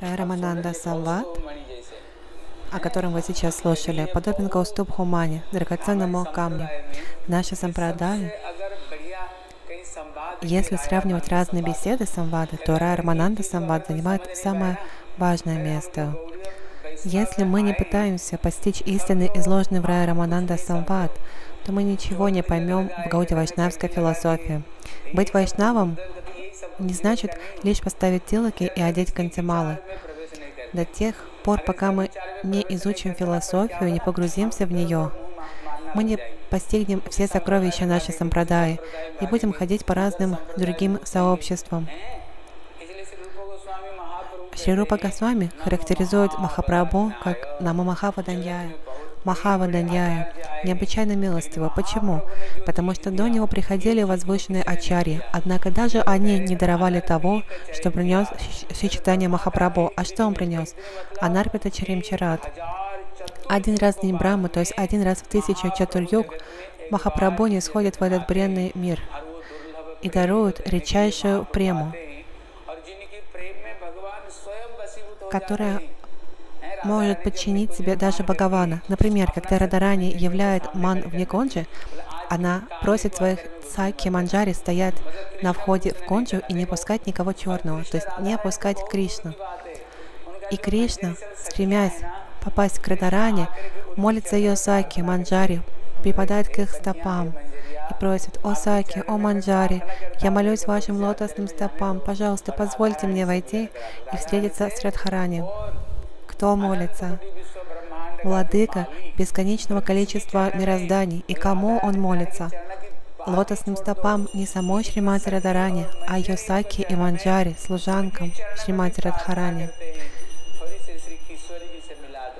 Рамананда Самват, о котором вы сейчас слушали, подобен Гаустуб Хумани, драгоценному камню. В нашей сампрадай, если сравнивать разные беседы самвады, то Рай Рамананда Самвад занимает самое важное место. Если мы не пытаемся постичь истины, изложенные в Рай Рамананда Самвад, то мы ничего не поймем в Гауди Вайшнавской философии. Быть вайшнавом не значит лишь поставить тилоки и одеть кантималы. До тех пор, пока мы не изучим философию, не погрузимся в нее, мы не постигнем все сокровища нашей сампрадаи и будем ходить по разным другим сообществам. Шри Рупа Госвами характеризует Махапрабху как Нама Махаваданьяя. Махаваданьяя, необычайно милостиво. Почему? Потому что до него приходили возвышенные ачарьи, однако даже они не даровали того, что принес сочетание Махапрабху. А что он принес? Анарпита Чаримчарат. Один раз в день Брахмы, то есть один раз в тысячу Чатурюг, Махапрабху не сходит в этот бренный мир и дарует редчайшую прему, которая может подчинить себе даже Бхагавана. Например, когда Радарани являет ман в Никонджи, она просит своих саки манджари стоять на входе в Конджу и не пускать никого черного, то есть не опускать Кришну. И Кришна, стремясь попасть к Радарани, молится ее саки манджари, припадает к их стопам и просит, «О Саки, о Манджари, я молюсь вашим лотосным стопам, пожалуйста, позвольте мне войти и встретиться с Радхарани». Кто молится? Владыка бесконечного количества мирозданий. И кому он молится? Лотосным стопам не самой Шримати Радарани, а Йосаки и Манджари, служанкам Шримати Радхарани.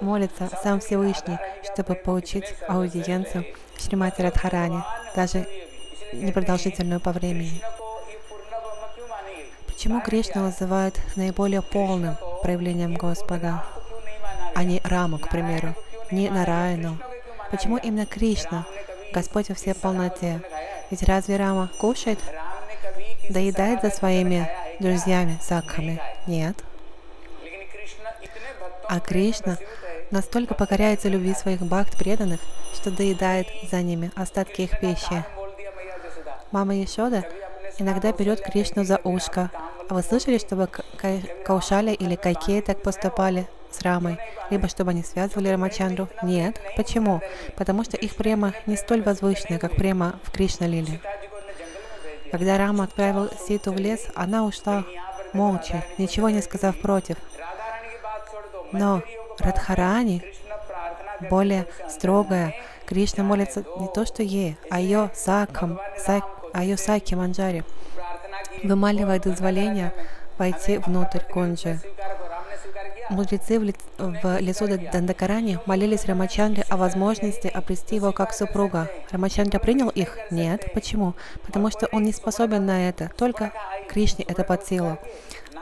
Молится сам Всевышний, чтобы получить аудиенцию Шримати Радхарани, даже непродолжительную по времени. Почему Кришна называют наиболее полным проявлением Господа? А не Раму, к примеру, не Нараяну. Почему именно Кришна, Господь во всей полноте? Ведь разве Рама кушает, доедает за своими друзьями, сакхами? Нет. А Кришна настолько покоряется любви своих бхакт преданных, что доедает за ними остатки их пищи. Мама Ешода иногда берет Кришну за ушко. А вы слышали, чтобы Каушали или Кайкей так поступали с Рамой, либо чтобы они связывали Рамачандру? Нет. Почему? Потому что их према не столь возвышенная, как према в Кришна-лиле. Когда Рама отправил Ситу в лес, она ушла молча, ничего не сказав против. Но Радхарани более строгая. Кришна молится не то, что ей, а ее сакам, сак, а ее саки манджари, вымаливая дозволение войти внутрь кунджи. Мудрецы в, лесу Дандакарани молились Рамачандре о возможности обрести его как супруга. Рамачандра принял их? Нет. Почему? Потому что он не способен на это. Только Кришне это под силу.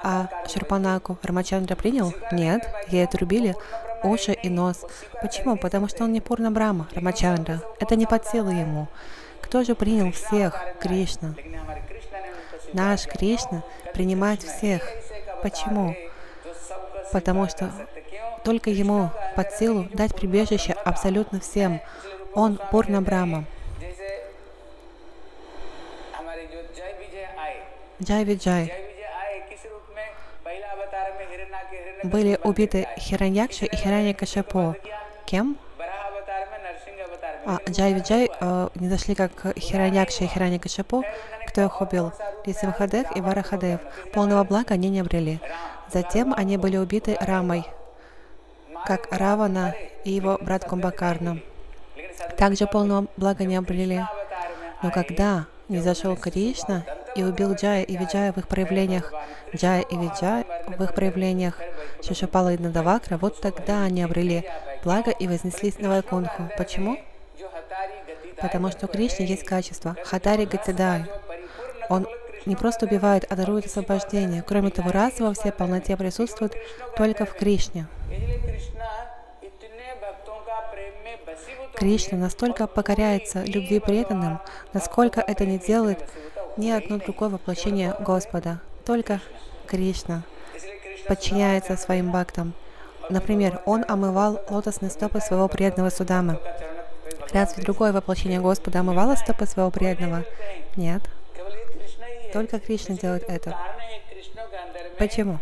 А Шарпанаку Рамачандра принял? Нет. Ей отрубили уши и нос. Почему? Потому что он не Пурна Брама, Рамачандра. Это не под силу ему. Кто же принял всех? Кришна. Наш Кришна принимает всех. Почему? Потому что только ему под силу дать прибежище абсолютно всем. Он Пурна Брама. Джай Виджай были убиты Хираньякша и Хираньякашапо. Кем? А, Джай Виджай э, не дошли как Хираньякша и Хираньякашапо. Кто их убил? Лисимхадев и Варахадев. Полного блага они не обрели. Затем они были убиты Рамой, как Равана и его брат Кумбакарна. Также полного блага не обрели. Но когда не зашел Кришна и убил Джая и Виджая в их проявлениях, Джая и Виджая в их проявлениях Шишапала и Надавакра, вот тогда они обрели благо и вознеслись на Вайкунху. Почему? Потому что у Кришны есть качество. Хатари Гатидай. Он не просто убивает, а дарует освобождение. Кроме того, раз во всей полноте присутствует только в Кришне. Кришна настолько покоряется любви преданным, насколько это не делает ни одно другое воплощение Господа. Только Кришна подчиняется своим бхактам. Например, он омывал лотосные стопы своего преданного Судамы. Разве другое воплощение Господа омывало стопы своего преданного? Нет. Только Кришна делает это. Почему?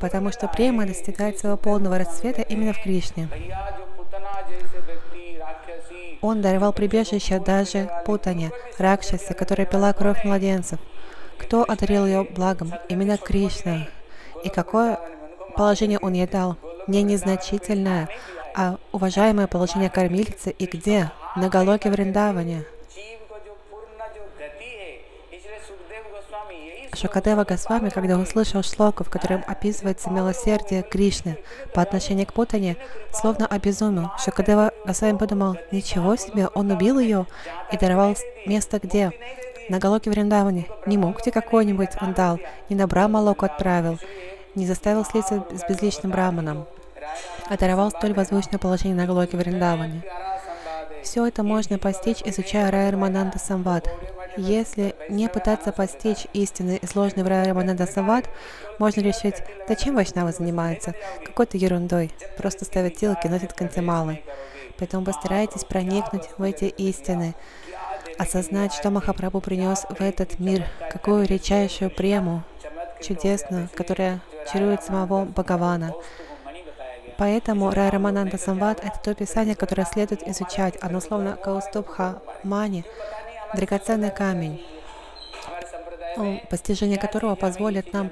Потому что према достигает своего полного расцвета именно в Кришне. Он даровал прибежище даже Путане, Ракшасе, которая пила кровь младенцев. Кто одарил ее благом? Именно Кришна. И какое положение он ей дал? Не незначительное, а уважаемое положение кормилицы и где? На Галоке Вриндаване. Шукадева Госвами, когда услышал шлоку, в котором описывается милосердие Кришны по отношению к Путане, словно обезумел. Шукадева Госвами подумал, ничего себе, он убил ее и даровал место где? На Галоке Вриндаване. Не мукти какой-нибудь он дал, не на Брамалоку отправил, не заставил слиться с безличным браманом, а даровал столь возвышенное положение на Галоке Вриндаване. Все это можно постичь, изучая Райармананда Самвад. Если не пытаться постичь истины, изложенные в Райармананда Самвад, можно решить, да чем Вайшнава занимается? Какой-то ерундой. Просто ставят тилки, носят концемалы. Поэтому постарайтесь проникнуть в эти истины, осознать, что Махапрабху принес в этот мир, какую редчайшую прему, чудесную, которая чарует самого Бхагавана. Поэтому Рай Рамананда Самвад — это то писание, которое следует изучать. Оно словно Каустубха Мани, драгоценный камень, постижение которого позволит нам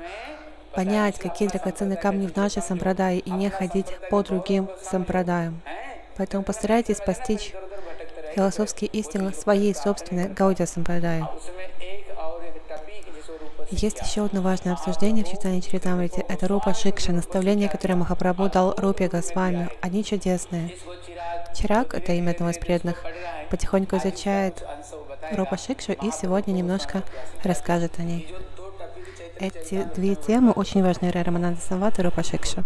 понять, какие драгоценные камни в нашей сампрадае и не ходить по другим сампрадаям. Поэтому постарайтесь постичь философские истины своей собственной Гаудия Сампрадая. Есть еще одно важное обсуждение в читании Чаритамрити. Это Рупа Шикша, наставление, которое Махапрабху дал Рупе Госвами. Они чудесные. Чирак, это имя одного из преданных, потихоньку изучает Рупа Шикшу и сегодня немножко расскажет о ней. Эти две темы очень важны Рамананда Самват и Рупа Шикша.